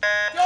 Go!